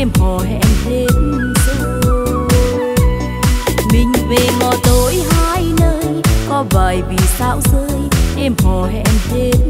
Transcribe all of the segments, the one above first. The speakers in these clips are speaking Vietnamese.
đêm hò hẹn đến rồi. Mình về ngõ tối hai nơi, có vài vì sao rơi? Đêm hò hẹn đến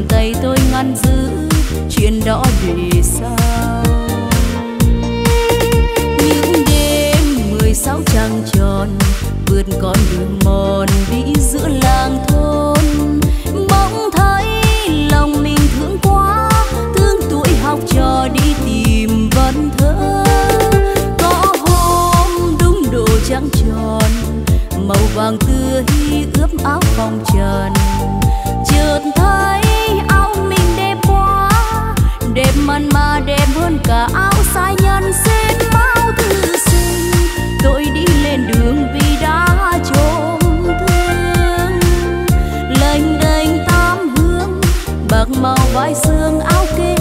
bàn tay tôi ngăn giữ chuyện đó vì sao? Những đêm mười sáu trăng tròn vượt con đường mòn đi giữa làng thôn. Bỗng thấy lòng mình thương quá, thương tuổi học trò đi tìm văn thơ. Có hôm đúng độ trắng tròn, màu vàng tươi ướp áo phong trần. Chợt thấy cà áo sai nhân xin mau thư sinh. Tôi đi lên đường vì đã trộm thương. Lênh đênh tám hướng, bạc màu vai xương áo kia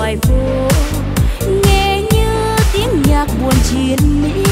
ngoài phố. Nghe như tiếng nhạc buồn chiến mỹ